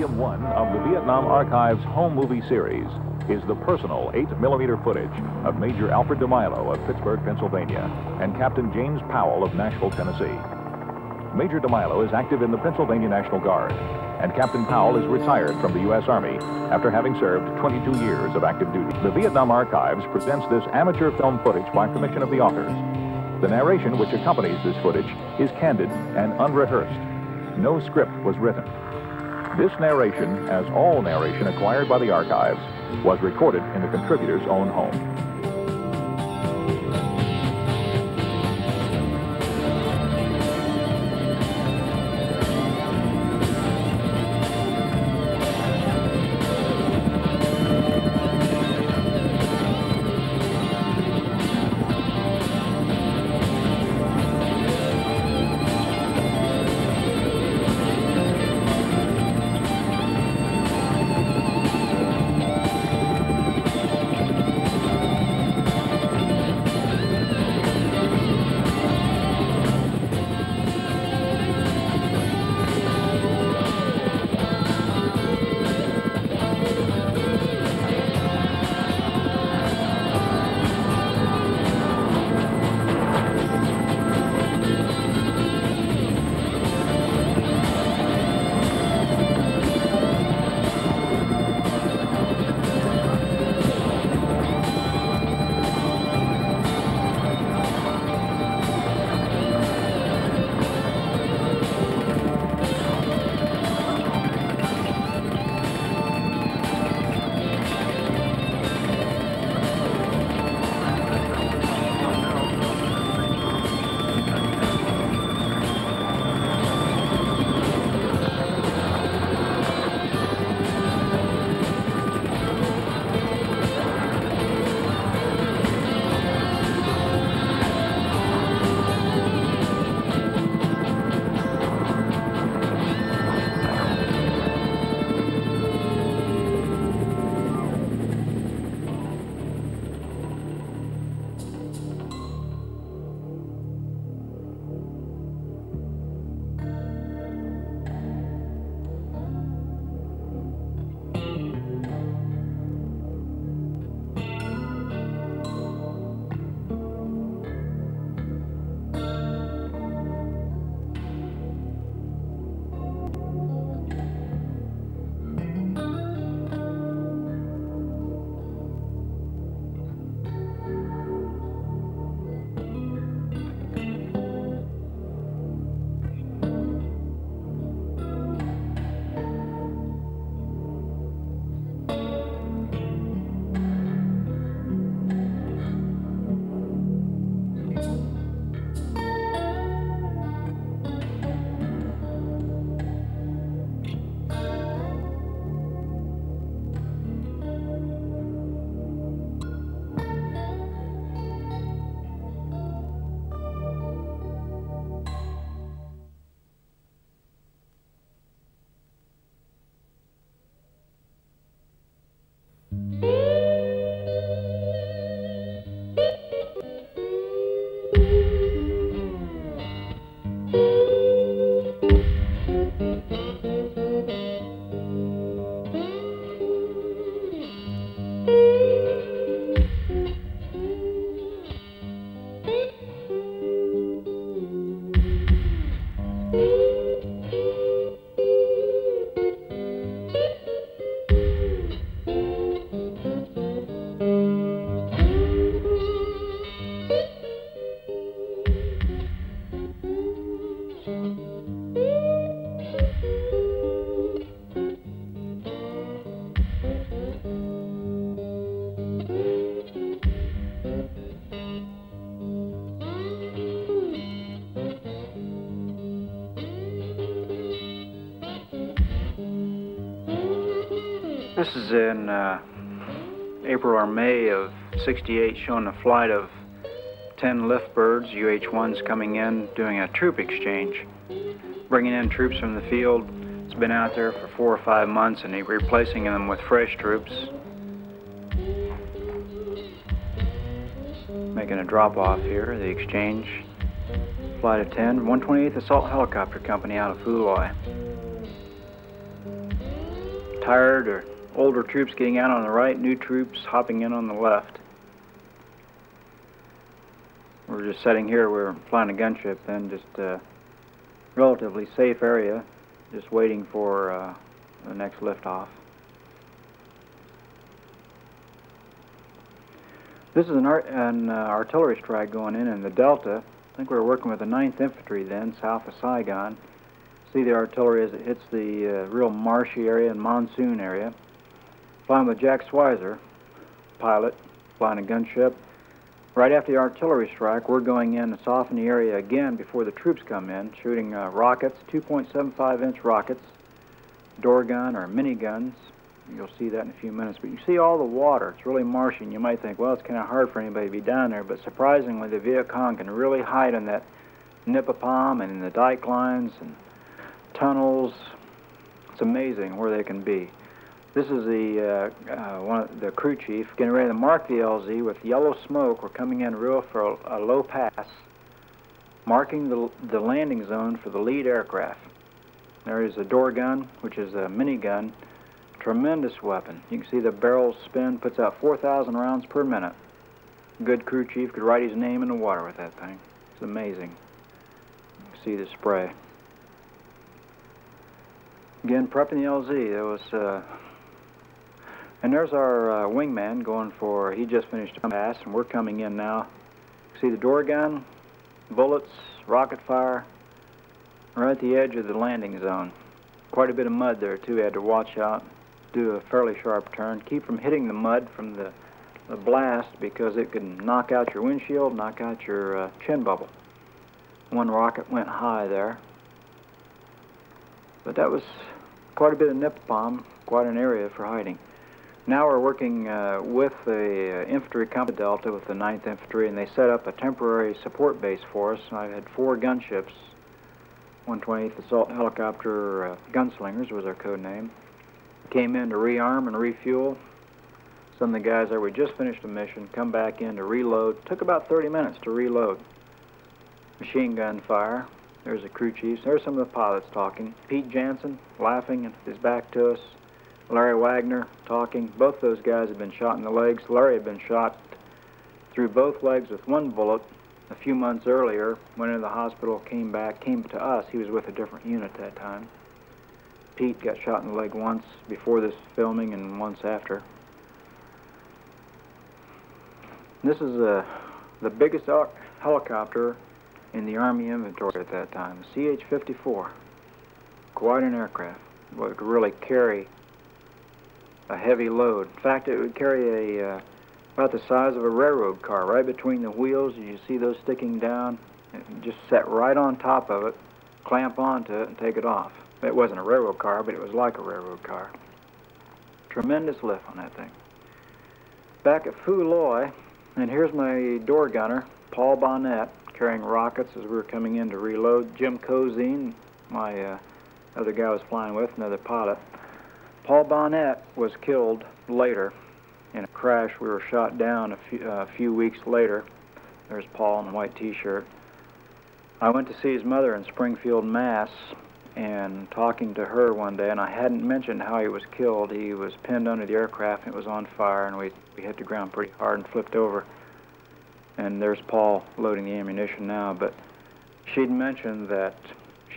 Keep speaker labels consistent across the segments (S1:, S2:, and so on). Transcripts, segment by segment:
S1: Volume 1 of the Vietnam Archives home movie series is the personal 8mm footage of Major Alfred DeMilo of Pittsburgh, Pennsylvania, and Captain James Powell of Nashville, Tennessee. Major DeMilo is active in the Pennsylvania National Guard, and Captain Powell is retired from the U.S. Army after having served 22 years of active duty. The Vietnam Archives presents this amateur film footage by permission of the authors. The narration which accompanies this footage is candid and unrehearsed. No script was written. This narration, as all narration acquired by the archives, was recorded in the contributor's own home.
S2: This is in uh, April or May of 68 showing a flight of 10 lift birds, UH-1s coming in doing a troop exchange, bringing in troops from the field. It's been out there for four or five months and replacing them with fresh troops. Making a drop off here, the exchange. Flight of 10, 128th Assault Helicopter Company out of Loai. tired or older troops getting out on the right, new troops hopping in on the left. We're just sitting here, we're flying a gunship then, just a relatively safe area, just waiting for uh, the next liftoff. This is an, art, an uh, artillery strike going in in the Delta. I think we were working with the 9th Infantry then, south of Saigon. See the artillery as it hits the uh, real marshy area and monsoon area. Flying with Jack Sweiser, pilot, flying a gunship. Right after the artillery strike, we're going in to soften the area again before the troops come in, shooting uh, rockets, 2.75 inch rockets, door gun or mini guns, You'll see that in a few minutes. But you see all the water. It's really marshy, and you might think, well, it's kind of hard for anybody to be down there. But surprisingly, the Viet Cong can really hide in that nipa palm and in the dike lines and tunnels. It's amazing where they can be. This is the uh, uh, one of the crew chief getting ready to mark the LZ with yellow smoke. We're coming in real for a, a low pass, marking the, the landing zone for the lead aircraft. There is a door gun, which is a mini gun. Tremendous weapon. You can see the barrel spin, puts out 4,000 rounds per minute. Good crew chief could write his name in the water with that thing. It's amazing. You see the spray. Again, prepping the LZ. There was, uh, and there's our uh, wingman going for. He just finished a pass, and we're coming in now. See the door gun, bullets, rocket fire, right at the edge of the landing zone. Quite a bit of mud there too. Had to watch out do a fairly sharp turn. Keep from hitting the mud from the, the blast because it can knock out your windshield, knock out your uh, chin bubble. One rocket went high there. But that was quite a bit of nipa palm, quite an area for hiding. Now we're working uh, with the uh, infantry company Delta with the 9th Infantry, and they set up a temporary support base for us. I had four gunships, 128th Assault Helicopter uh, Gunslingers was our code name, came in to rearm and refuel. Some of the guys there, we just finished a mission, come back in to reload. Took about 30 minutes to reload. Machine gun fire. There's the crew chiefs. There's some of the pilots talking. Pete Jansen laughing and his back to us. Larry Wagner talking. Both those guys had been shot in the legs. Larry had been shot through both legs with one bullet a few months earlier. Went into the hospital, came back, came to us. He was with a different unit that time. Pete got shot in the leg once before this filming and once after. This is uh, the biggest helicopter in the Army inventory at that time, CH-54. Quite an aircraft. It Would really carry a heavy load. In fact, it would carry a uh, about the size of a railroad car right between the wheels. You see those sticking down. just set right on top of it, clamp onto it, and take it off. It wasn't a railroad car, but it was like a railroad car. Tremendous lift on that thing. Back at Phu Loi, and here's my door gunner, Paul Bonnet, carrying rockets as we were coming in to reload. Jim Cozine, my uh, other guy I was flying with, another pilot. Paul Bonnet was killed later in a crash. We were shot down a few, uh, few weeks later. There's Paul in the white t-shirt. I went to see his mother in Springfield, Mass and talking to her one day, and I hadn't mentioned how he was killed. He was pinned under the aircraft, and it was on fire, and we, we hit the ground pretty hard and flipped over. And there's Paul loading the ammunition now, but she'd mentioned that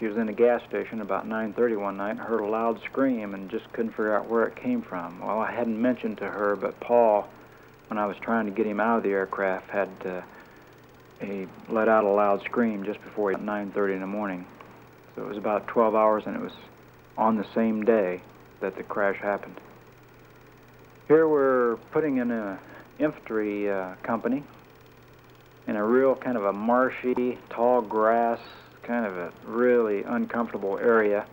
S2: she was in a gas station about 9.30 one night and heard a loud scream and just couldn't figure out where it came from. Well, I hadn't mentioned to her, but Paul, when I was trying to get him out of the aircraft, had uh, let out a loud scream just before 9.30 in the morning. So it was about 12 hours, and it was on the same day that the crash happened. Here we're putting in an infantry uh, company in a real kind of a marshy, tall grass, kind of a really uncomfortable area.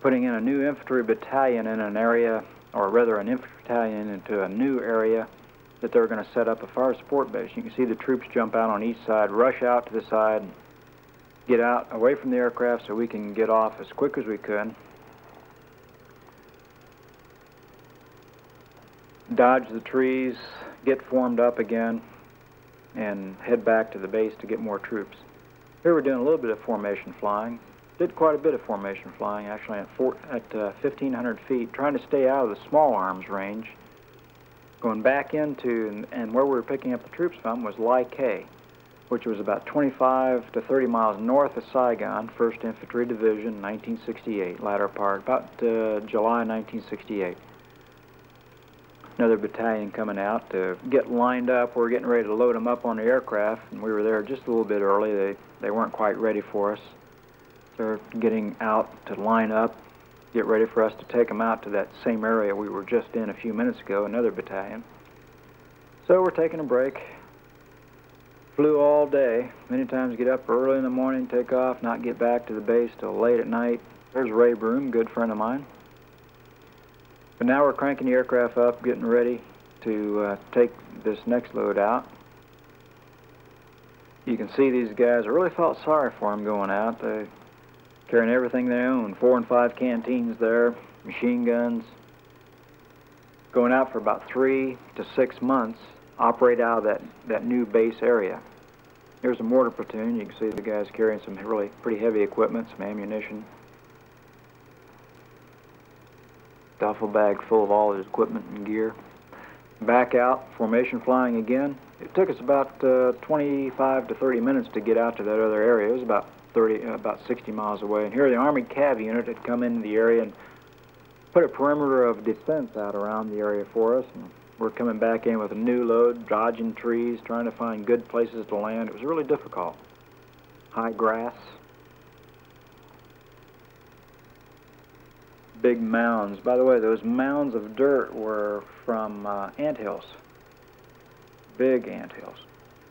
S2: Putting in a new infantry battalion in an area, or rather an infantry battalion into a new area that they're going to set up a fire support base. You can see the troops jump out on each side, rush out to the side, get out away from the aircraft so we can get off as quick as we could. Dodge the trees, get formed up again, and head back to the base to get more troops. Here we're doing a little bit of formation flying. did quite a bit of formation flying, actually, at, four, at uh, 1,500 feet, trying to stay out of the small arms range. Going back into, and, where we were picking up the troops from was Lai Khe, which was about 25 to 30 miles north of Saigon, 1st Infantry Division, 1968, latter part, about uh, July 1968 another battalion coming out to get lined up. We are getting ready to load them up on the aircraft, and we were there just a little bit early. They they weren't quite ready for us. They're getting out to line up, get ready for us to take them out to that same area we were just in a few minutes ago, another battalion. So we're taking a break. Flew all day. Many times get up early in the morning, take off, not get back to the base till late at night. There's Ray Broom, good friend of mine. But now we're cranking the aircraft up, getting ready to uh, take this next load out. You can see these guys, I really felt sorry for them going out. They're carrying everything they own, four and five canteens there, machine guns. Going out for about three to six months, operate out of that, that new base area. Here's a mortar platoon. You can see the guys carrying some really pretty heavy equipment, some ammunition. Duffel bag full of all his equipment and gear. Back out, formation flying again. It took us about uh, 25 to 30 minutes to get out to that other area. It was about 30, uh, about 60 miles away. And here the Army Cav unit had come into the area and put a perimeter of defense out around the area for us. And we're coming back in with a new load, dodging trees, trying to find good places to land. It was really difficult. High grass, big mounds. By the way, those mounds of dirt were from uh, ant hills, big ant hills.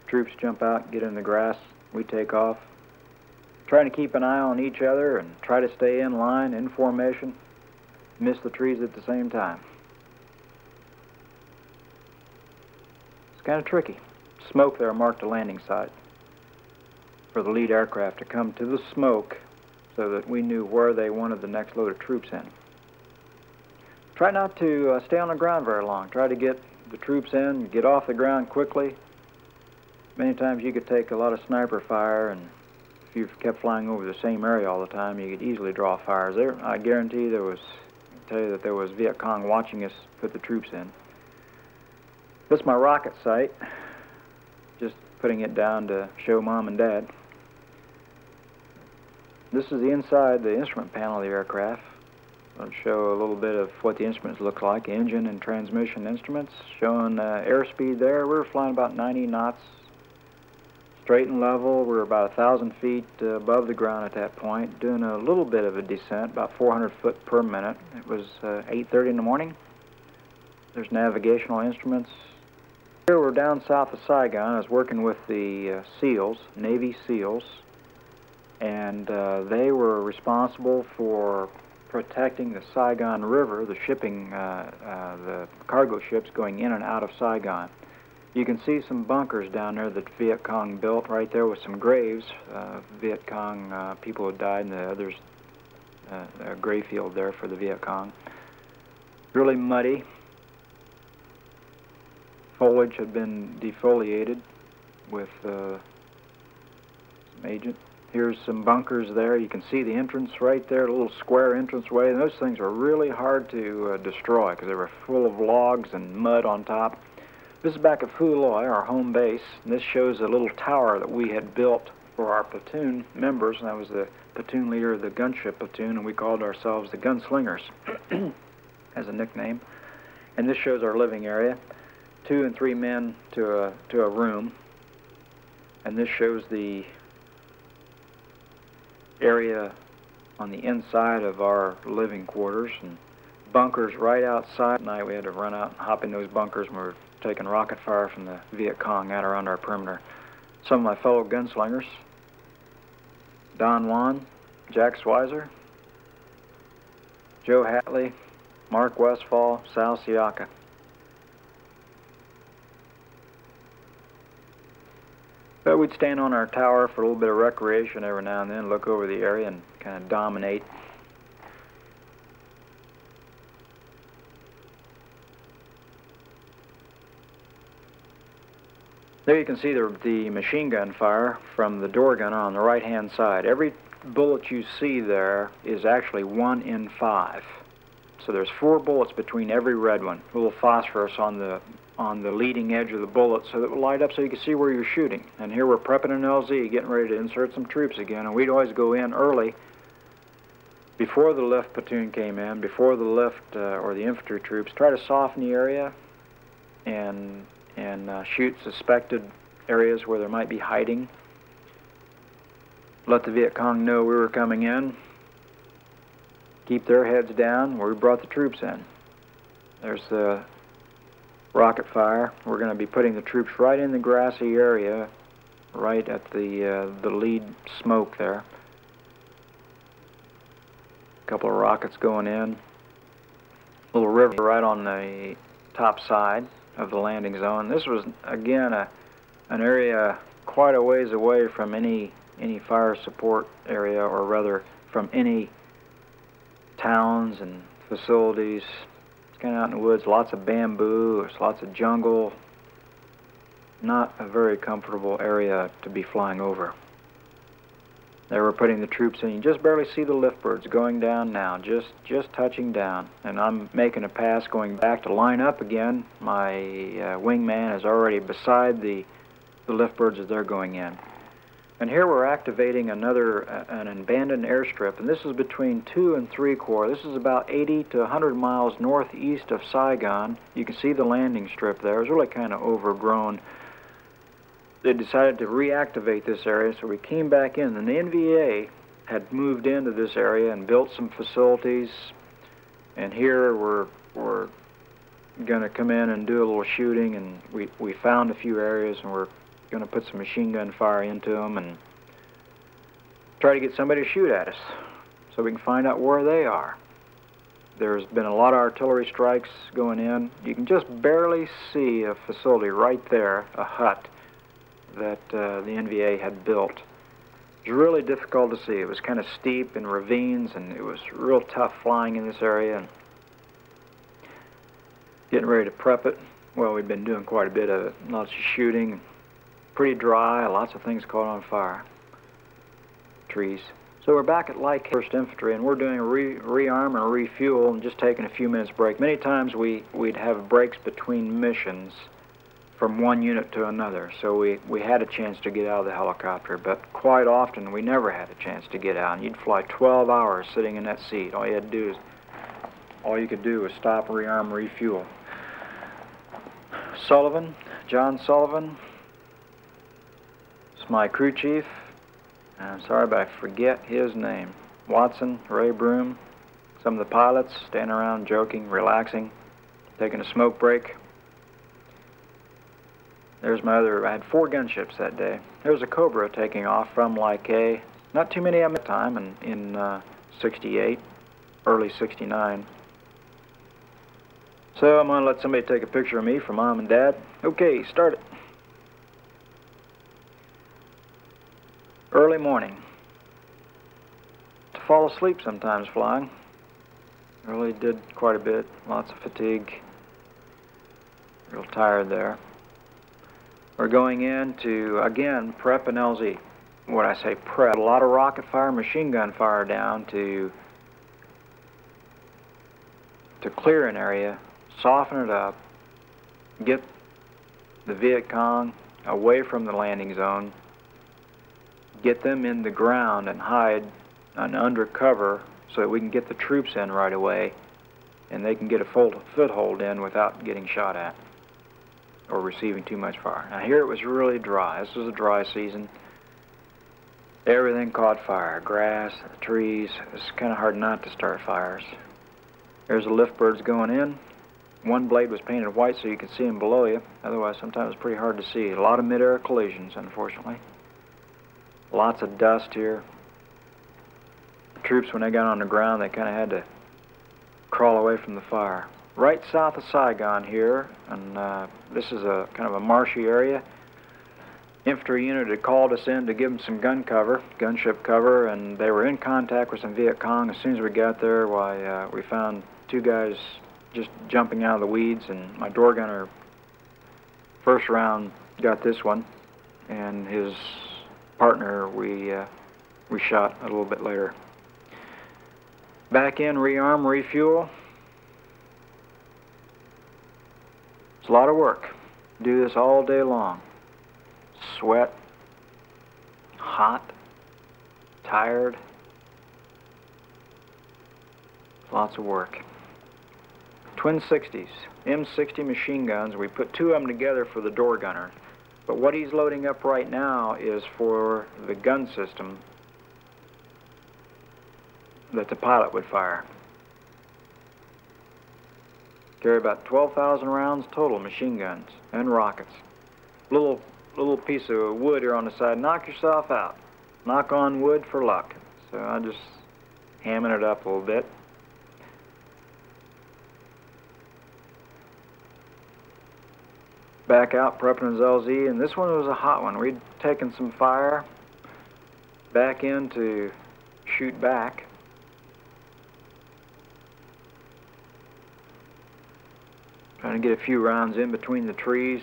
S2: Troops jump out, get in the grass, we take off, trying to keep an eye on each other and try to stay in line, in formation, miss the trees at the same time. It's kind of tricky. Smoke there marked a landing site for the lead aircraft to come to the smoke so that we knew where they wanted the next load of troops in. Try not to uh, stay on the ground very long. Try to get the troops in, get off the ground quickly. Many times you could take a lot of sniper fire, and if you've kept flying over the same area all the time, you could easily draw fires. There, I guarantee there was, I tell you that there was Viet Cong watching us put the troops in. This is my rocket sight. Just putting it down to show mom and dad. This is the inside, the instrument panel of the aircraft. I'll show a little bit of what the instruments look like, engine and transmission instruments, showing uh, airspeed there. we're flying about 90 knots, straight and level. We're about 1,000 feet above the ground at that point, doing a little bit of a descent, about 400 foot per minute. It was uh, 8.30 in the morning. There's navigational instruments. Here we're down south of Saigon. I was working with the uh, SEALs, Navy SEALs, and uh, they were responsible for protecting the Saigon River, the shipping, uh, uh, the cargo ships going in and out of Saigon. You can see some bunkers down there that Viet Cong built right there with some graves. Uh, Viet Cong uh, people had died, and the others, uh, a grave field there for the Viet Cong. Really muddy. Foliage had been defoliated with uh, some agent Here's some bunkers there. You can see the entrance right there, a little square entranceway. And those things were really hard to uh, destroy because they were full of logs and mud on top. This is back at Phu our home base. And this shows a little tower that we had built for our platoon members. And I was the platoon leader of the gunship platoon, and we called ourselves the Gunslingers as a nickname. And this shows our living area. Two and three men to a, to a room. And this shows the area on the inside of our living quarters and bunkers right outside. At night we had to run out and hop in those bunkers and we were taking rocket fire from the Viet Cong out around our perimeter. Some of my fellow gunslingers, Don Juan, Jack Swizer, Joe Hatley, Mark Westfall, Sal Siaka. But we'd stand on our tower for a little bit of recreation every now and then, look over the area and kind of dominate. There you can see the, the machine gun fire from the door gunner on the right-hand side. Every bullet you see there is actually one in five. So there's four bullets between every red one. A little phosphorus on the on the leading edge of the bullet so that it will light up so you can see where you're shooting. And here we're prepping an LZ, getting ready to insert some troops again. And we'd always go in early before the left platoon came in, before the left uh, or the infantry troops, try to soften the area and and uh, shoot suspected areas where there might be hiding. Let the Viet Cong know we were coming in. Keep their heads down where we brought the troops in. There's the rocket fire. We're going to be putting the troops right in the grassy area, right at the uh, the lead smoke there. A couple of rockets going in. Little river right on the top side of the landing zone. This was again a an area quite a ways away from any any fire support area, or rather from any towns and facilities. Out in the woods, lots of bamboo, there's lots of jungle. Not a very comfortable area to be flying over. They were putting the troops in. You just barely see the lift birds going down now, just just touching down. And I'm making a pass going back to line up again. My uh, wingman is already beside the the lift birds as they're going in. And here we're activating another uh, an abandoned airstrip, and this is between two and three corps. This is about 80 to 100 miles northeast of Saigon. You can see the landing strip there. It's really kind of overgrown they decided to reactivate this area, so we came back in. And the NVA had moved into this area and built some facilities. And here we're, we're going to come in and do a little shooting. And we, we found a few areas, and we're going to put some machine gun fire into them and try to get somebody to shoot at us so we can find out where they are. There's been a lot of artillery strikes going in. You can just barely see a facility right there, a hut that uh, the NVA had built. It was really difficult to see. It was kind of steep and ravines, and it was real tough flying in this area. And getting ready to prep it. Well, we've been doing quite a bit of it. Lots of shooting. Pretty dry. Lots of things caught on fire. Trees. So we're back at Lai Khe 1st Infantry, and we're doing a re rearm and refuel and just taking a few minutes break. Many times we, we'd have breaks between missions from one unit to another. So we, we had a chance to get out of the helicopter, but quite often we never had a chance to get out. And you'd fly 12 hours sitting in that seat. All you had to do is, all you could do was stop, rearm, refuel. Sullivan, John Sullivan, is my crew chief. I'm sorry, but I forget his name. Watson, Ray Broom, some of the pilots standing around joking, relaxing, taking a smoke break. There's my other, I had four gunships that day. There was a Cobra taking off from Lai Khe Not too many at the time in, in uh, 68, early 69. So I'm going to let somebody take a picture of me for mom and dad. Okay, start it. Early morning. To fall asleep sometimes flying. Really did quite a bit. Lots of fatigue. Real tired there. We're going in to, again, prep an LZ. What I say prep, a lot of rocket fire, machine gun fire down to to clear an area, soften it up, get the Viet Cong away from the landing zone, get them in the ground and hide and under cover so that we can get the troops in right away and they can get a foothold in without getting shot at or receiving too much fire. Now here it was really dry. This was a dry season. Everything caught fire. Grass, trees. It's kind of hard not to start fires. There's the lift birds going in. One blade was painted white so you could see them below you. Otherwise, sometimes it's pretty hard to see. A lot of mid-air collisions, unfortunately. Lots of dust here. The troops, when they got on the ground, they kind of had to crawl away from the fire right south of Saigon here, and uh, this is a kind of a marshy area. Infantry unit had called us in to give them some gun cover, gunship cover, and they were in contact with some Viet Cong. As soon as we got there, why, uh, we found two guys just jumping out of the weeds, and my door gunner, first round, got this one, and his partner, we uh, we shot a little bit later. Back in, rearm, refuel. It's a lot of work. Do this all day long. Sweat, hot, tired. Lots of work. Twin 60s, M60 machine guns. We put two of them together for the door gunner. But what he's loading up right now is for the gun system that the pilot would fire. Carry about 12,000 rounds total machine guns and rockets. Little little piece of wood here on the side. Knock yourself out. Knock on wood for luck. So I'm just hamming it up a little bit. Back out, prepping his LZ, and this one was a hot one. We'd taken some fire back in to shoot back. Trying to get a few rounds in between the trees.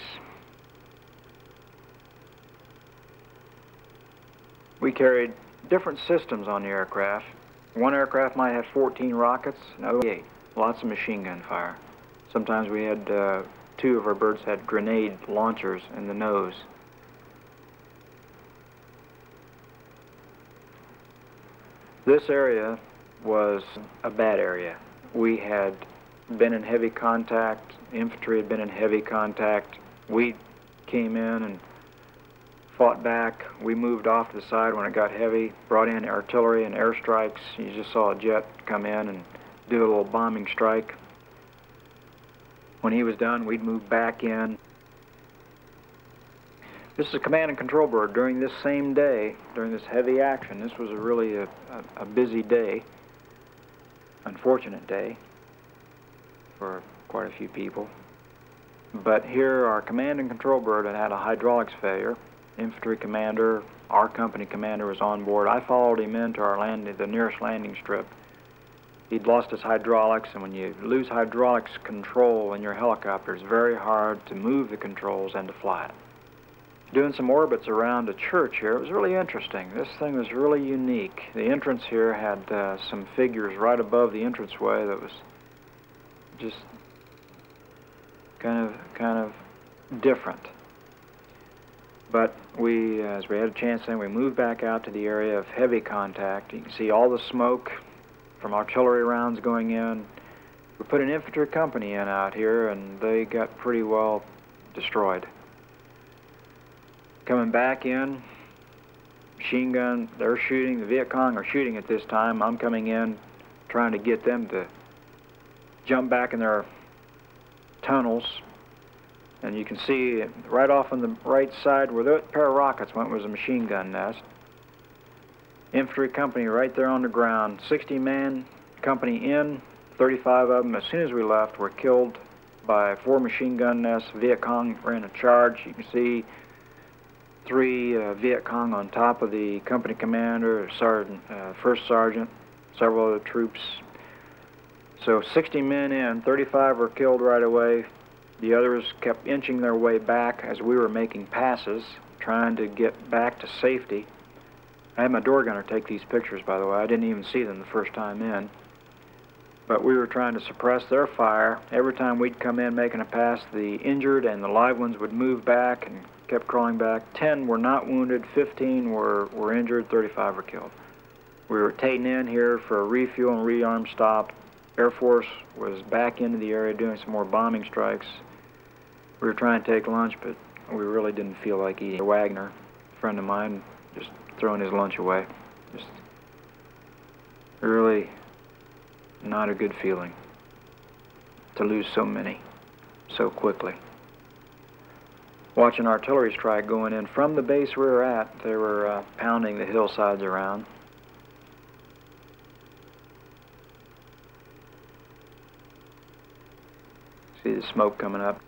S2: We carried different systems on the aircraft. One aircraft might have 14 rockets, another eight. Lots of machine gun fire. Sometimes we had uh, two of our birds had grenade launchers in the nose. This area was a bad area. We had been in heavy contact infantry had been in heavy contact. We came in and fought back. We moved off to the side when it got heavy, brought in artillery and airstrikes. You just saw a jet come in and do a little bombing strike. When he was done, we'd move back in. This is a command and control bird during this same day, during this heavy action. This was a really a, a, a busy day, unfortunate day for quite a few people. But here, our command and control bird had had a hydraulics failure. Infantry commander, our company commander was on board. I followed him into our landing, the nearest landing strip. He'd lost his hydraulics, and when you lose hydraulics control in your helicopter, it's very hard to move the controls and to fly it. Doing some orbits around a church here, it was really interesting. This thing was really unique. The entrance here had uh, some figures right above the entranceway that was just kind of kind of different. But we, as we had a chance then, we moved back out to the area of heavy contact. You can see all the smoke from artillery rounds going in. We put an infantry company in out here, and they got pretty well destroyed. Coming back in, machine gun, they're shooting, the Viet Cong are shooting at this time. I'm coming in, trying to get them to jump back in their tunnels. And you can see right off on the right side where that pair of rockets went was a machine gun nest. Infantry company right there on the ground. 60 man company in, 35 of them as soon as we left were killed by four machine gun nests. Viet Cong ran a charge. You can see three uh, Viet Cong on top of the company commander, sergeant, uh, first sergeant, several other troops so 60 men in, 35 were killed right away. The others kept inching their way back as we were making passes, trying to get back to safety. I had my door gunner take these pictures, by the way. I didn't even see them the first time in. But we were trying to suppress their fire. Every time we'd come in making a pass, the injured and the live ones would move back and kept crawling back. 10 were not wounded, 15 were, were injured, 35 were killed. We were taking in here for a refuel and rearm stop. Air Force was back into the area doing some more bombing strikes. We were trying to take lunch, but we really didn't feel like eating. Wagner, a friend of mine, just throwing his lunch away. Just really not a good feeling to lose so many so quickly. Watching artillery strike going in from the base we were at, they were uh, pounding the hillsides around. See the smoke coming up.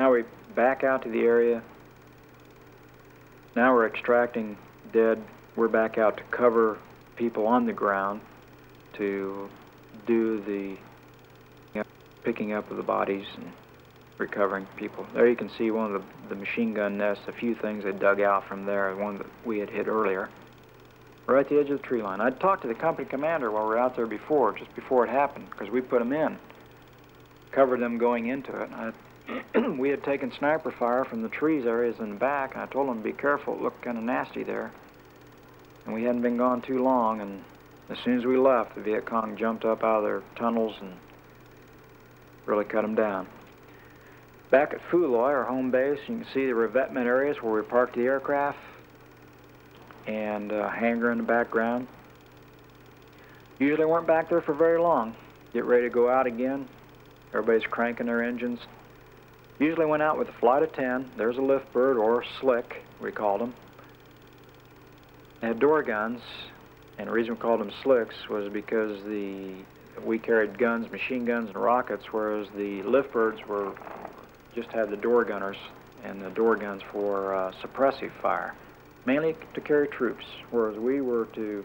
S2: Now we back out to the area. Now we're extracting dead. We're back out to cover people on the ground to do the picking up of the bodies and recovering people. There you can see one of the, the machine gun nests, a few things they dug out from there, one that we had hit earlier. Right at the edge of the tree line. I'd talked to the company commander while we were out there before, just before it happened, because we put them in, covered them going into it. I, we had taken sniper fire from the trees areas in the back, and I told them to be careful. It looked kind of nasty there. And we hadn't been gone too long, and as soon as we left, the Viet Cong jumped up out of their tunnels and really cut them down. Back at Phu Loi, our home base, you can see the revetment areas where we parked the aircraft and a hangar in the background. Usually weren't back there for very long. Get ready to go out again. Everybody's cranking their engines. Usually went out with a flight of 10. There's a lift bird or slick, we called them. They had door guns, and the reason we called them slicks was because the we carried guns, machine guns, and rockets, whereas the lift birds were just had the door gunners and the door guns for uh, suppressive fire, mainly to carry troops, whereas we were to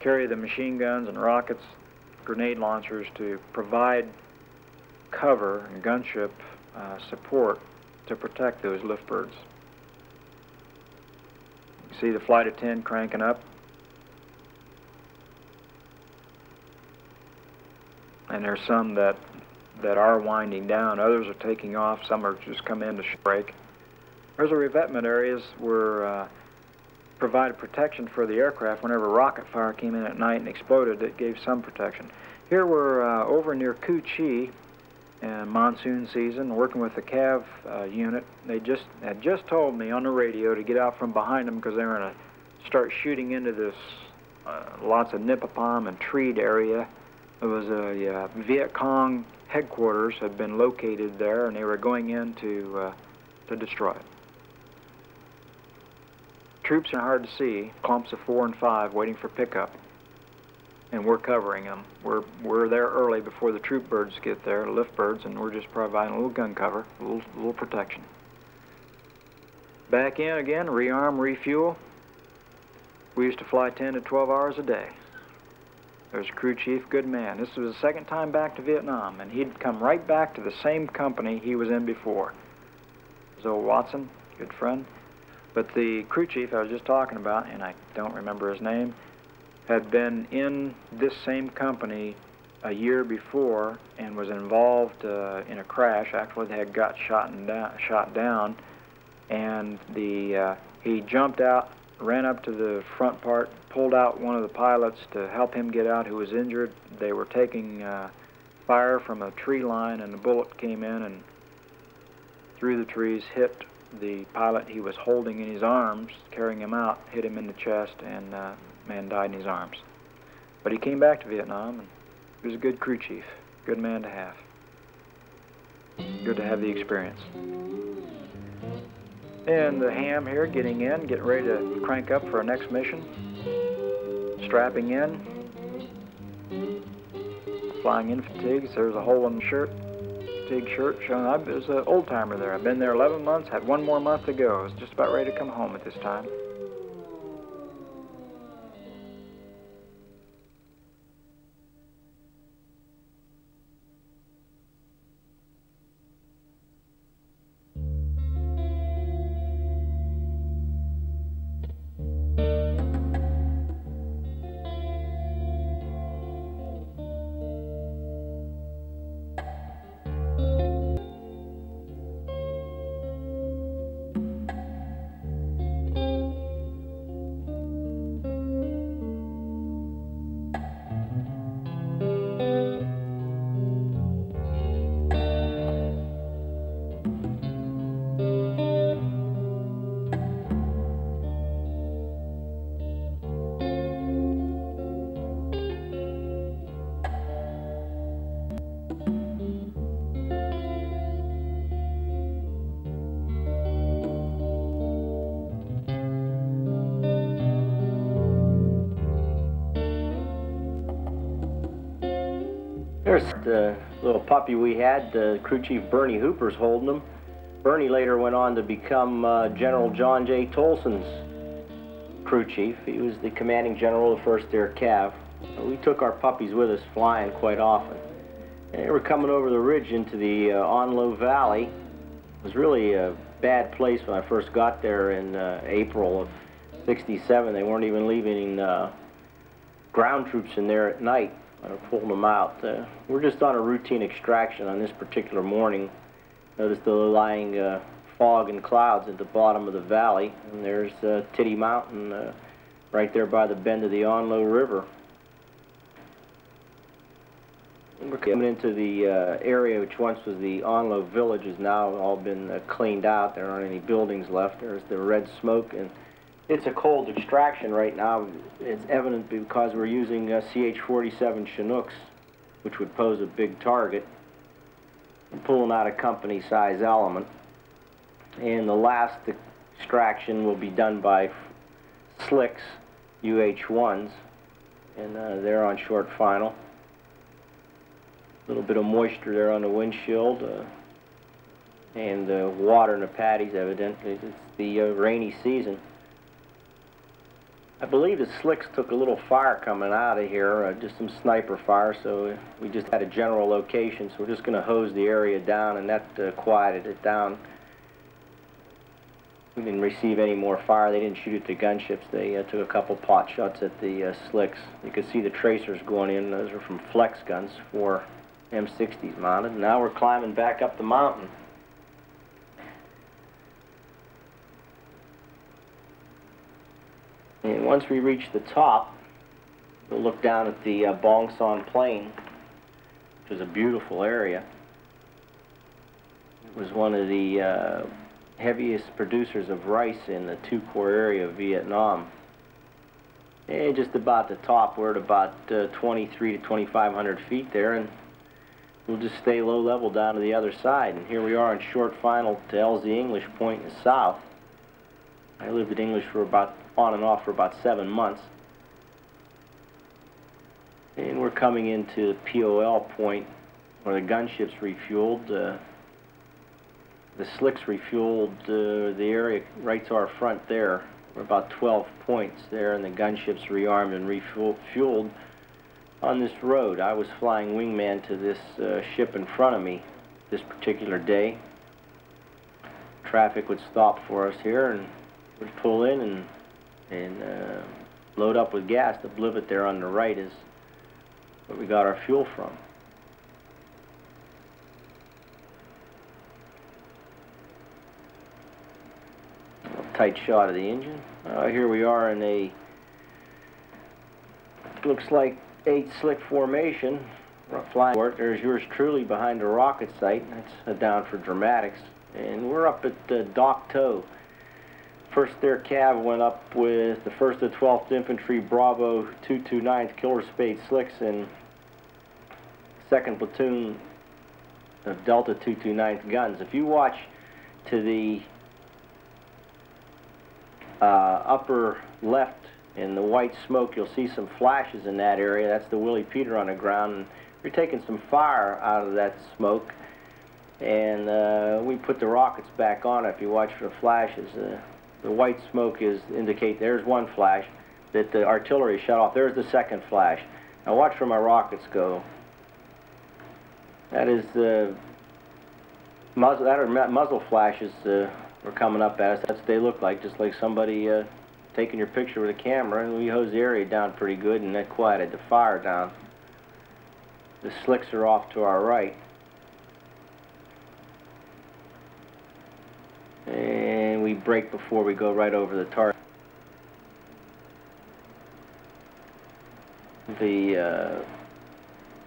S2: carry the machine guns and rockets, grenade launchers to provide cover and gunship uh, support to protect those lift birds. You see the flight of 10 cranking up. And there's some that that are winding down. Others are taking off. Some are just come in to break. There's a revetment areas where uh, provided protection for the aircraft whenever rocket fire came in at night and exploded. It gave some protection. Here we're uh, over near Cu Chi in monsoon season, working with the CAV uh, unit. They just had just told me on the radio to get out from behind them because they were going to start shooting into this uh, lots of nipa palm and treed area. It was a uh, Viet Cong headquarters had been located there, and they were going in to, uh, to destroy it. Troops are hard to see, clumps of four and five waiting for pickup, and we're covering them. We're, we're there early before the troop birds get there, lift birds, and we're just providing a little gun cover, a little, little protection. Back in again, rearm, refuel. We used to fly 10 to 12 hours a day. There's crew chief, good man. This was the second time back to Vietnam, and he'd come right back to the same company he was in before. Zoe Watson, good friend. But the crew chief I was just talking about, and I don't remember his name, had been in this same company a year before and was involved uh, in a crash. Actually, they had got shot, and down, shot down, and the uh, he jumped out ran up to the front part, pulled out one of the pilots to help him get out who was injured. They were taking uh, fire from a tree line, and the bullet came in and through the trees hit the pilot he was holding in his arms, carrying him out, hit him in the chest, and uh, man died in his arms. But he came back to Vietnam, and he was a good crew chief, good man to have. Good to have the experience. And the ham here getting in, getting ready to crank up for our next mission. Strapping in. Flying in fatigues. There's a hole in the shirt. Fatigue shirt showing up. There's an old timer there. I've been there 11 months, had one more month to go. I was just about ready to come home at this time.
S3: Puppy we had, uh, Crew Chief Bernie Hooper's holding them. Bernie later went on to become uh, General John J. Tolson's crew chief. He was the commanding general of the 1st Air Cav. We took our puppies with us flying quite often. And we're coming over the ridge into the uh, An Lao Valley. It was really a bad place when I first got there in uh, April of 67. They weren't even leaving uh, ground troops in there at night. I pulled them out. Uh, we're just on a routine extraction on this particular morning. Notice the lying uh, fog and clouds at the bottom of the valley. And there's uh, Titty Mountain uh, right there by the bend of the An Lao River. We're coming into the uh, area which once was the An Lao Village has now all been uh, cleaned out. There aren't any buildings left. There's the red smoke and it's a cold extraction right now. It's evident because we're using uh, CH-47 Chinooks, which would pose a big target, pulling out a company size element. And the last extraction will be done by slicks, UH-1s, and uh, they're on short final. A little bit of moisture there on the windshield, uh, and uh, water in the paddies, evidently. It's the uh, rainy season. I believe the slicks took a little fire coming out of here, uh, just some sniper fire, so we just had a general location, so we're just going to hose the area down, and that uh, quieted it down. We didn't receive any more fire. They didn't shoot at the gunships. They uh, took a couple pot shots at the uh, slicks. You can see the tracers going in. Those are from flex guns for M60s mounted. Now we're climbing back up the mountain. And once we reach the top, we'll look down at the uh, Bong Son Plain, which is a beautiful area. It was one of the uh, heaviest producers of rice in the two-core area of Vietnam. And just about the top, we're at about uh, 23 to 2,500 feet there, and we'll just stay low level down to the other side. And here we are in short final to LZ English Point in the south. I lived at English for about on and off for about seven months. And we're coming into POL point where the gunships refueled. Uh, the slicks refueled uh, the area right to our front there. We're about 12 points there, and the gunships rearmed and refueled on this road. I was flying wingman to this uh, ship in front of me this particular day. Traffic would stop for us here, and would pull in and and uh, load up with gas. The blivet there on the right is where we got our fuel from. Tight shot of the engine. Uh, here we are in a looks like eight slick formation flying work. There's yours truly behind the rocket site. That's a down for dramatics. And we're up at uh, Dak To. First their cav went up with the 1st and 12th Infantry Bravo 229th Killer Spade Slicks and 2nd Platoon of Delta 229th Guns. If you watch to the uh, upper left in the white smoke, you'll see some flashes in that area. That's the Willie Peter on the ground. And we're taking some fire out of that smoke. And uh, we put the rockets back on if you watch for the flashes. Uh, the white smoke is indicate there's one flash that the artillery shut off. There's the second flash. Now watch where my rockets go. That is the muzzle. That are muzzle flashes uh, are coming up at us. That's what they look like, just like somebody uh, taking your picture with a camera. And we hose the area down pretty good, and that quieted the fire down. The slicks are off to our right. Brake before we go right over the target. The uh,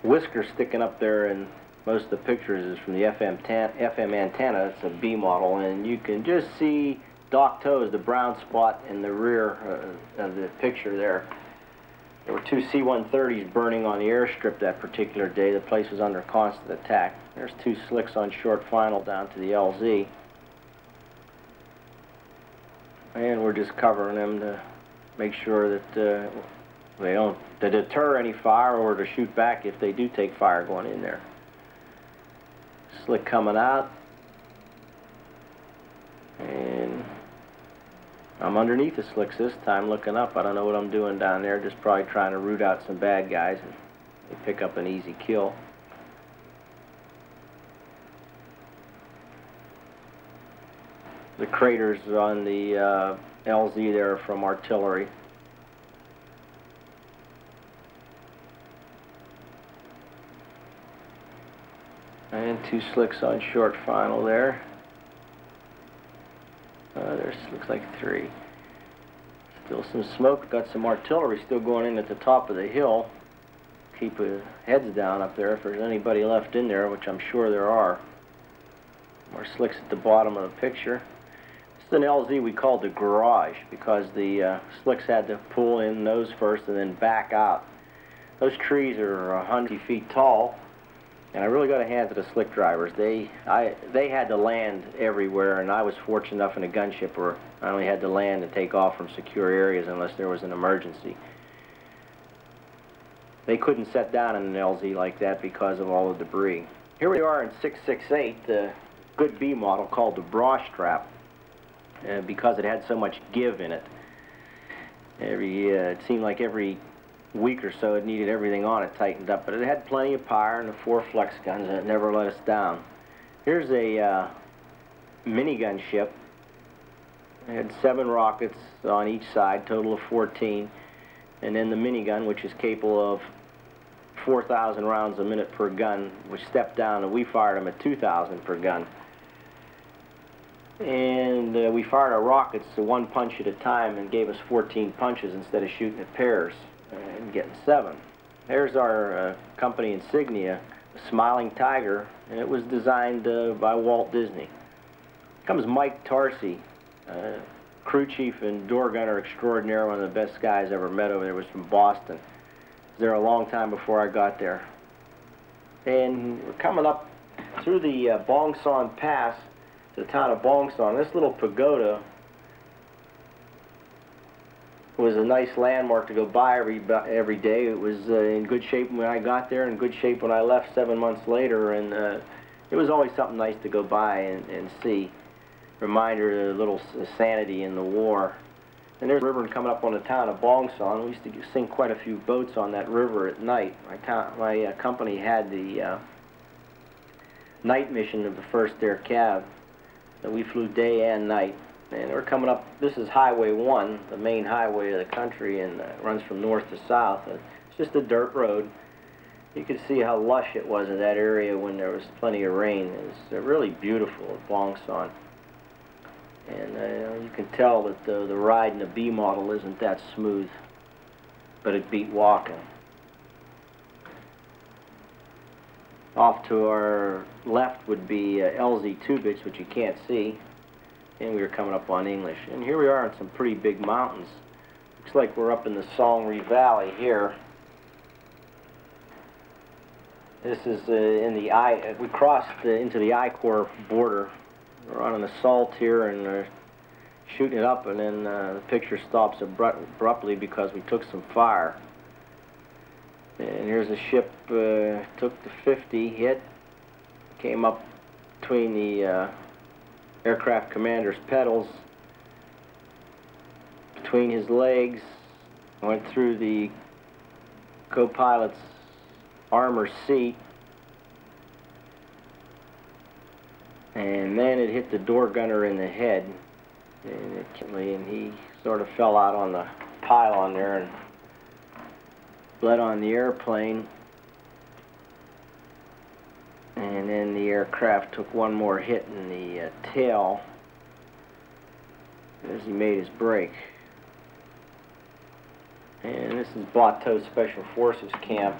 S3: whisker sticking up there in most of the pictures is from the FM, FM antenna. It's a B model, and you can just see Dak To's, the brown spot in the rear uh, of the picture there. There were two C-130s burning on the airstrip that particular day. The place was under constant attack. There's two slicks on short final down to the LZ. And we're just covering them to make sure that uh, they don't to deter any fire or to shoot back if they do take fire going in there. Slick coming out, and I'm underneath the slicks this time, looking up. I don't know what I'm doing down there. Just probably trying to root out some bad guys and pick up an easy kill. The craters on the uh, LZ there from artillery. And two slicks on short final there. Uh, there's looks like three. Still some smoke. Got some artillery still going in at the top of the hill. Keep uh, heads down up there if there's anybody left in there, which I'm sure there are. More slicks at the bottom of the picture. Is an LZ we called the garage because the uh, slicks had to pull in nose first and then back out. Those trees are 100 feet tall and I really got a hand to the slick drivers. They, I, they had to land everywhere, and I was fortunate enough in a gunship where I only had to land and take off from secure areas unless there was an emergency. They couldn't set down in an LZ like that because of all the debris. Here we are in 668, the good B model called the bra strap, uh, because it had so much give in it. Every, uh, it seemed like every week or so, it needed everything on it tightened up, but it had plenty of power and the four flex guns, and it never let us down. Here's a uh, minigun ship. It had seven rockets on each side, total of 14, and then the minigun, which is capable of 4,000 rounds a minute per gun, which stepped down, and we fired them at 2,000 per gun. And uh, we fired our rockets to one punch at a time and gave us 14 punches instead of shooting at pairs and getting seven. There's our uh, company insignia, Smiling Tiger, and it was designed uh, by Walt Disney. Comes Mike Tarsi, uh, crew chief and door gunner extraordinaire, one of the best guys I ever met over there, was from Boston. Was there a long time before I got there. And we're coming up through the uh, Bong Son Pass the town of Bong Son. This little pagoda was a nice landmark to go by every every day. It was uh, in good shape when I got there, in good shape when I left seven months later, and uh, it was always something nice to go by and, and see. Reminder of a little sanity in the war. And there's a river coming up on the town of Bong Son. We used to sink quite a few boats on that river at night. My, my uh, company had the uh, night mission of the first air cav. So we flew day and night and we're coming up, this is Highway 1, the main highway of the country, and uh, runs from north to south. It's just a dirt road. You could see how lush it was in that area when there was plenty of rain. It was uh, really beautiful at Bong Son. And uh, you can tell that the, the ride in the B model isn't that smooth, but it beat walking. Off to our left would be uh, LZ Two Bits, which you can't see and we were coming up on English. And here we are in some pretty big mountains. Looks like we're up in the Song Re Valley here. This is uh, in the I. We crossed uh, into the I-Corps border. We're on an assault here and uh, shooting it up, and then uh, the picture stops abruptly because we took some fire. And here's a ship uh, took the 50 hit, came up between the uh, aircraft commander's pedals between his legs, went through the co-pilot's armor seat, and then it hit the door gunner in the head, and, it, and he sort of fell out on the pylon there and bled on the airplane. And then the aircraft took one more hit in the uh, tail as he made his break. And this is Ba To Special Forces Camp.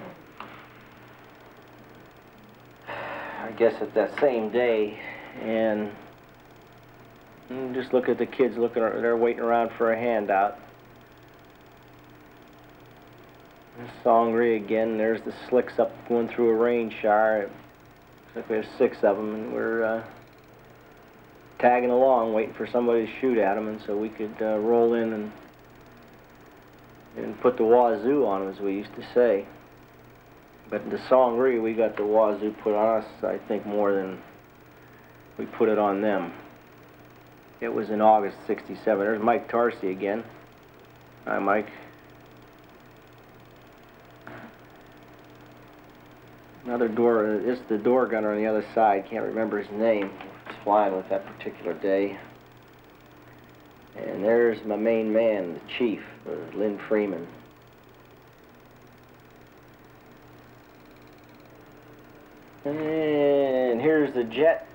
S3: I guess it's that same day, and, and just look at the kids looking, they're waiting around for a handout. Song Re again, there's the slicks up going through a rain shower. Looks like we have six of them, and we're uh, tagging along, waiting for somebody to shoot at them, and so we could uh, roll in and and put the wazoo on them, as we used to say. But in the Song Re, we got the wazoo put on us, I think, more than we put it on them. It was in August 67. There's Mike Tarsi again. Hi, Mike. Another door, it's the door gunner on the other side. Can't remember his name. He was flying with that particular day. And there's my main man, the chief, uh, Lynn Freeman. And here's the jet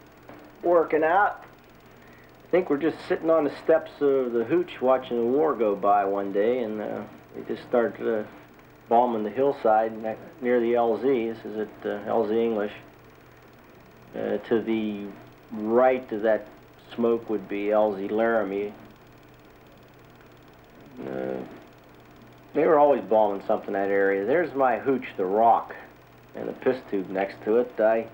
S3: working out. I think we're just sitting on the steps of the hooch watching the war go by one day, and uh, we just started uh, bombing the hillside near the LZ. This is at uh, LZ English. Uh, to the right of that smoke would be LZ Laramie. Uh, they were always bombing something in that area. There's my hooch, the rock, and the piss tube next to it. I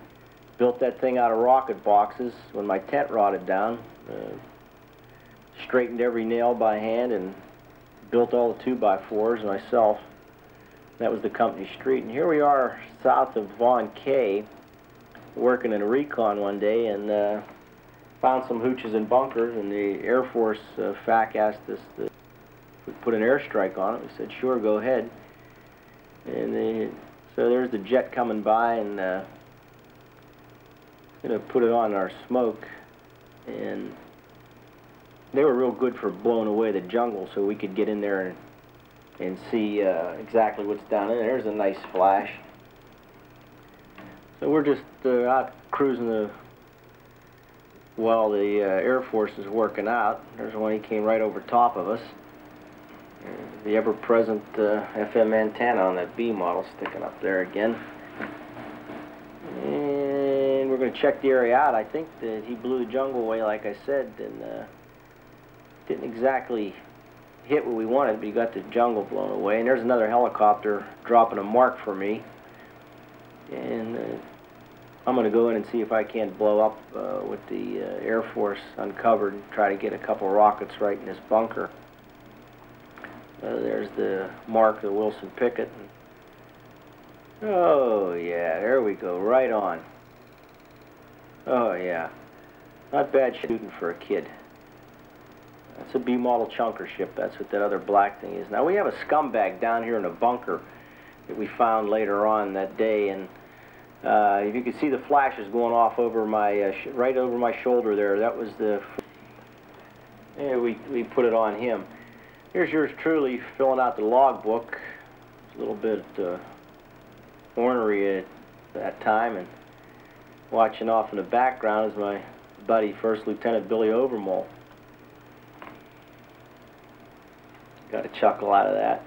S3: built that thing out of rocket boxes when my tent rotted down. Uh, straightened every nail by hand and built all the two by fours myself. That was the company street. And here we are south of Vaughn K, working in a recon one day and uh, found some hooches and bunkers. And the Air Force uh, FAC asked us to put an airstrike on it. We said, sure, go ahead. And they, so there's the jet coming by and uh, going to put it on our smoke. And they were real good for blowing away the jungle so we could get in there and, and see uh, exactly what's down in there. There's a nice flash. So we're just uh, out cruising the while the uh, Air Force is working out. There's one he came right over top of us. The ever-present uh, FM antenna on that B model sticking up there again. And we're going to check the area out. I think that he blew the jungle away, like I said, and uh, didn't exactly hit what we wanted, but he got the jungle blown away. And there's another helicopter dropping a mark for me. And uh, I'm going to go in and see if I can't blow up uh, with the uh, Air Force uncovered and try to get a couple rockets right in this bunker. Uh, there's the mark, the Wilson Pickett. Oh, yeah, there we go, right on. Oh, yeah. Not bad shooting for a kid. That's a B model chunker ship. That's what that other black thing is. Now, we have a scumbag down here in a bunker that we found later on that day, and uh, if you can see the flashes going off over my, uh, right over my shoulder there, that was the, yeah, we, we put it on him. Here's yours truly filling out the logbook. A little bit uh, ornery at that time, and watching off in the background is my buddy, First Lieutenant Billy Overmole. Got a chuckle out of that.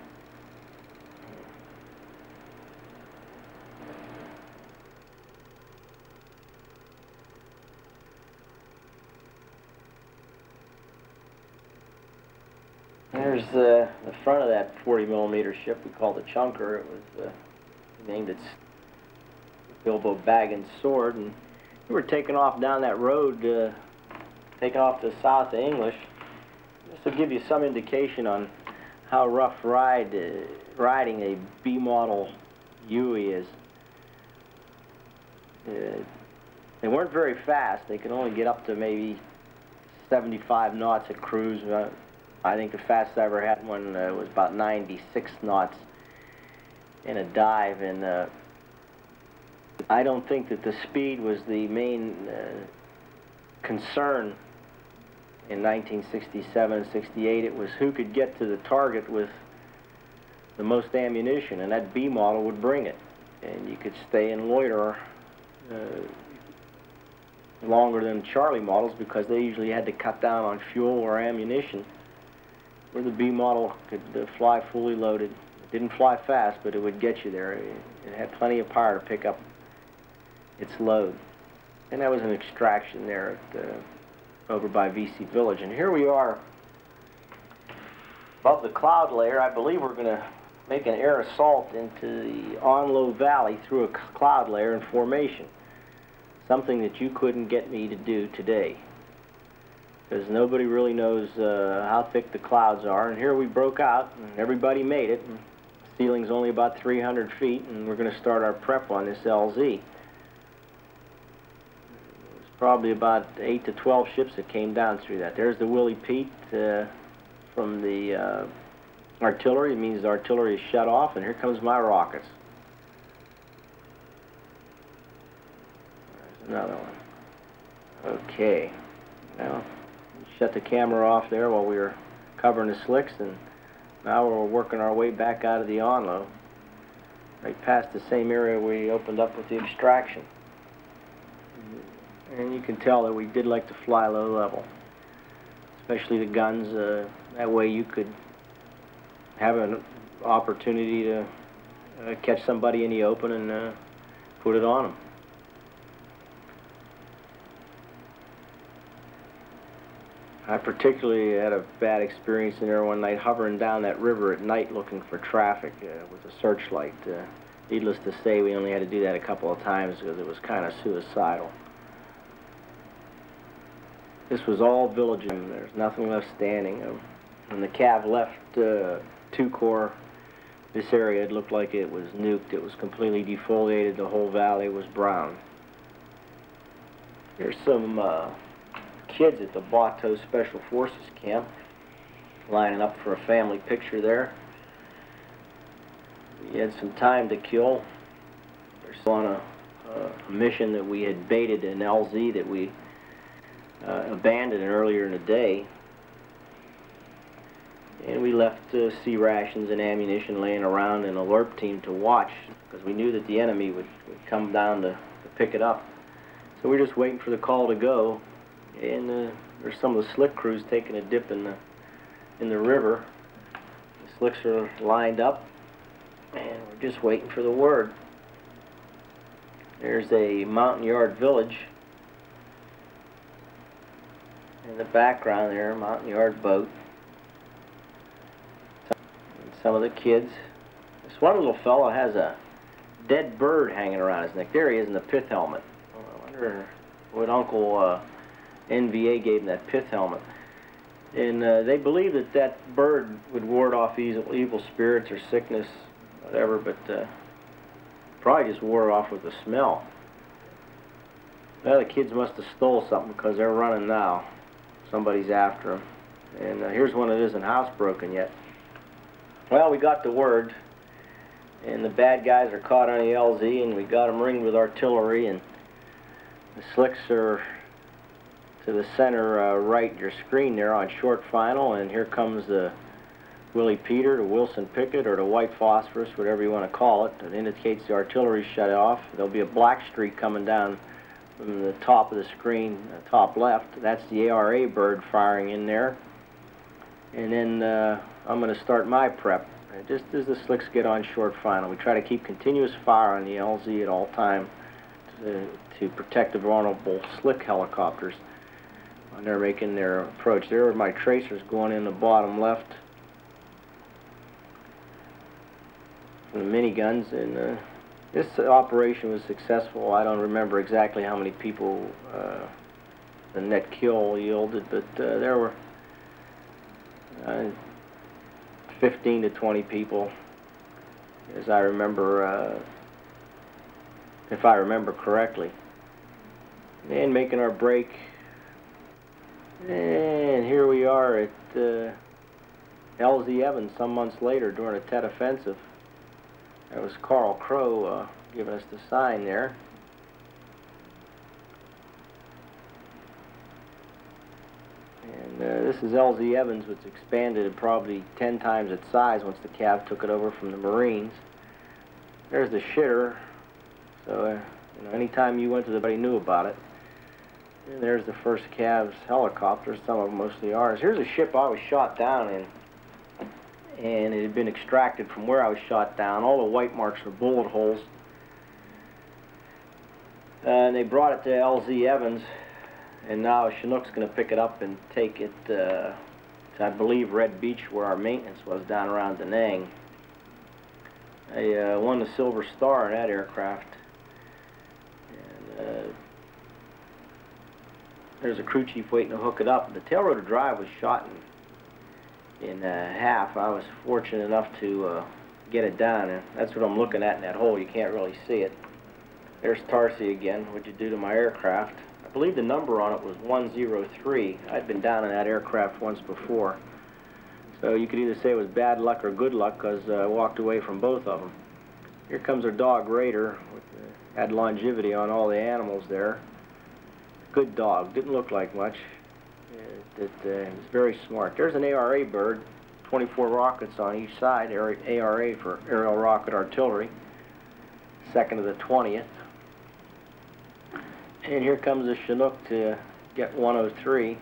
S3: There's uh, the front of that 40 millimeter ship we called the Chunker. It was uh, named its Bilbo Bag and sword, and we were taking off down that road, uh, taking off to the south of English. This will give you some indication on how rough ride uh, riding a B model Huey is. Uh, they weren't very fast. They could only get up to maybe 75 knots at cruise. Uh, I think the fastest I ever had one uh, was about 96 knots in a dive, and uh, I don't think that the speed was the main uh, concern in 1967 and 68. It was who could get to the target with the most ammunition, and that B model would bring it. And you could stay and loiter uh, longer than Charlie models because they usually had to cut down on fuel or ammunition where the B model could uh, fly fully loaded. It didn't fly fast, but it would get you there. It, it had plenty of power to pick up its load. And that was an extraction there at, uh, over by VC Village. And here we are above the cloud layer. I believe we're going to make an air assault into the An Lao Valley through a cloud layer in formation. Something that you couldn't get me to do today because nobody really knows uh, how thick the clouds are. And here we broke out, and everybody made it. And ceiling's only about 300 feet, and we're going to start our prep on this LZ. Probably about 8 to 12 ships that came down through that. There's the Willie Pete uh, from the uh, artillery. It means the artillery is shut off, and here comes my rockets. There's another one. Okay. Now, shut the camera off there while we were covering the slicks, and now we're working our way back out of the An Lao, right past the same area we opened up with the extraction. And you can tell that we did like to fly low level, especially the guns. Uh, that way you could have an opportunity to uh, catch somebody in the open and uh, put it on them. I particularly had a bad experience in there one night hovering down that river at night looking for traffic uh, with a searchlight. Uh, needless to say, we only had to do that a couple of times because it was kind of suicidal. This was all village, there's nothing left standing. Um, when the Cav left uh, two corps, this area it looked like it was nuked. It was completely defoliated. The whole valley was brown. There's some uh, kids at the Ba To Special Forces camp lining up for a family picture there. We had some time to kill. They're still on a, a mission that we had baited in LZ that we uh, abandoned earlier in the day. And we left uh, C rations and ammunition laying around and a LRP team to watch because we knew that the enemy would, would come down to, to pick it up. So we we're just waiting for the call to go and uh, there's some of the slick crews taking a dip in the in the river. The slicks are lined up, and we're just waiting for the word. There's a Montagnard village in the background there, Montagnard boat. And some of the kids. This one little fellow has a dead bird hanging around his neck. There he is in the pith helmet. I wonder what Uncle uh, NVA gave him that pith helmet. And uh, they believe that that bird would ward off evil, evil spirits or sickness, whatever, but uh, probably just wore off with the smell. Well, the kids must have stole something because they're running now. Somebody's after them. And uh, here's one that isn't housebroken yet. Well, we got the word, and the bad guys are caught on the LZ, and we got them ringed with artillery, and the slicks are to the center uh, right your screen there on short final and here comes the Willie Peter, the Wilson Pickett, or the white phosphorus, whatever you want to call it. It indicates the artillery shut off. There'll be a black streak coming down from the top of the screen, uh, top left. That's the ARA bird firing in there. And then uh, I'm going to start my prep. Just as the slicks get on short final, we try to keep continuous fire on the LZ at all time to, to protect the vulnerable slick helicopters when they're making their approach. There are my tracers going in the bottom left. The miniguns and uh, this operation was successful. I don't remember exactly how many people uh, the net kill yielded, but uh, there were uh, 15 to 20 people, as I remember, uh, if I remember correctly. And making our break and here we are at uh, LZ Evans some months later during a Tet offensive. That was Carl Crow uh, giving us the sign there. And uh, this is LZ Evans, which expanded probably 10 times its size once the Cav took it over from the Marines. There's the shitter. So, uh, you know, anytime you went to the, knew about it. And there's the first Cav's helicopters, some of them mostly ours. Here's a ship I was shot down in. And it had been extracted from where I was shot down. All the white marks were bullet holes. and they brought it to LZ Evans. And now Chinook's going to pick it up and take it uh, to, I believe, Red Beach, where our maintenance was down around Da Nang. I uh, won the Silver Star in that aircraft. And, uh, there's a crew chief waiting to hook it up. The tail rotor drive was shot in, in uh, half. I was fortunate enough to uh, get it done, and that's what I'm looking at in that hole. You can't really see it. There's Tarsi again, what'd you do to my aircraft? I believe the number on it was 103. I'd been down in that aircraft once before. So you could either say it was bad luck or good luck because uh, I walked away from both of them. Here comes our dog Raider. Uh, had longevity on all the animals there good dog. Didn't look like much. That uh, is very smart. There's an ARA bird, 24 rockets on each side, ARA for aerial rocket artillery, second of the 20th. And here comes the Chinook to get 103.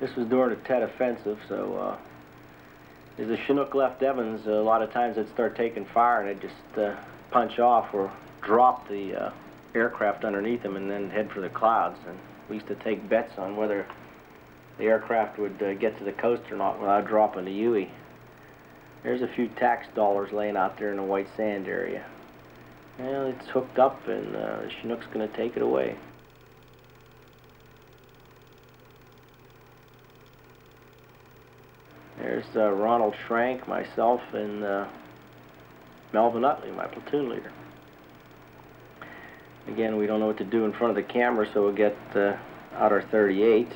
S3: This was during the Tet Offensive, so uh, as the Chinook left Evans, a lot of times they'd start taking fire and they'd just uh, punch off or drop the uh, aircraft underneath them and then head for the clouds. And we used to take bets on whether the aircraft would uh, get to the coast or not without dropping the Huey. There's a few tax dollars laying out there in the white sand area. Well, it's hooked up and uh, the Chinook's going to take it away. There's uh, Ronald Schrank, myself, and uh, Melvin Utley, my platoon leader. Again, we don't know what to do in front of the camera, so we'll get uh, out our 38s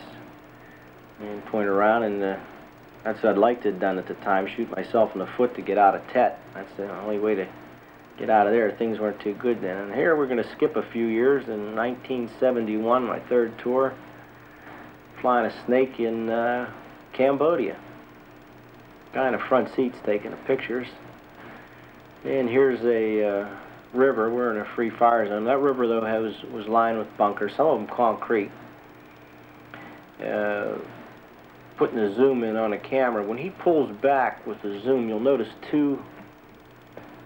S3: and point around, and uh, that's what I'd like to have done at the time, shoot myself in the foot to get out of Tet. That's the only way to get out of there. Things weren't too good then. And here we're going to skip a few years. In 1971, my third tour, flying a snake in uh, Cambodia. Guy in the front seat's taking the pictures. And here's a uh, river. We're in a free fire zone. That river, though, was, was lined with bunkers, some of them concrete. Uh, putting the zoom in on a camera, when he pulls back with the zoom, you'll notice two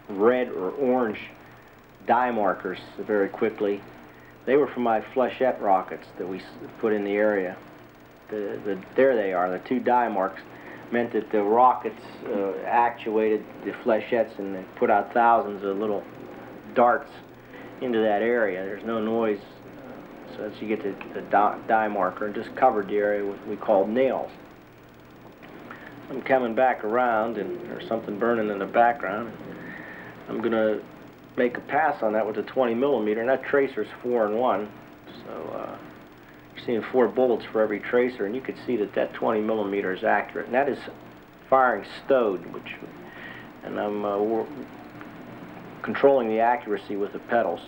S3: red or orange dye markers very quickly. They were from my flechette rockets that we put in the area. The, the, there they are, the two dye marks meant that the rockets uh, actuated the flechettes and they put out thousands of little darts into that area. There's no noise, so as you get to the dye marker and just covered the area with we call nails. I'm coming back around and there's something burning in the background. I'm going to make a pass on that with a 20 millimeter, and that tracer's four and one. So uh, you're seeing four bullets for every tracer, and you can see that that 20 millimeter is accurate. And that is firing stowed, which, and I'm uh, controlling the accuracy with the pedals.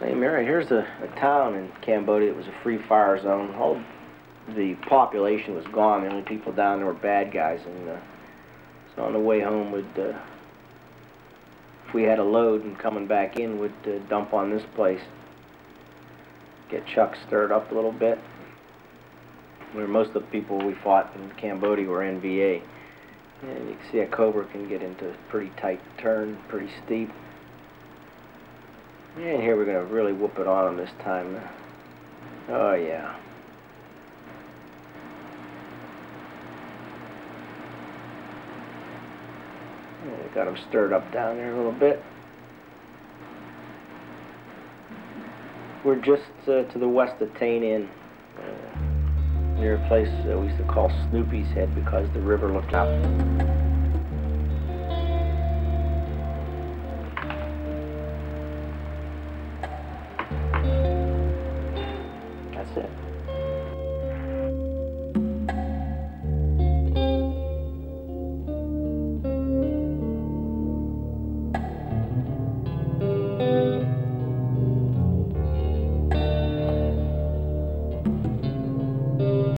S3: Same area. Here's a, a town in Cambodia. It was a free fire zone. All the population was gone. The only people down there were bad guys. And uh, so on the way home, would uh, if we had a load and coming back in, would uh, dump on this place. Get Chuck stirred up a little bit. Where most of the people we fought in Cambodia were NVA. And you can see a Cobra can get into a pretty tight turn, pretty steep. And here we're going to really whoop it on them this time. Oh, yeah. Got them stirred up down there a little bit. We're just uh, to the west of Tay Ninh, near a place uh, we used to call Snoopy's Head because the river looked out.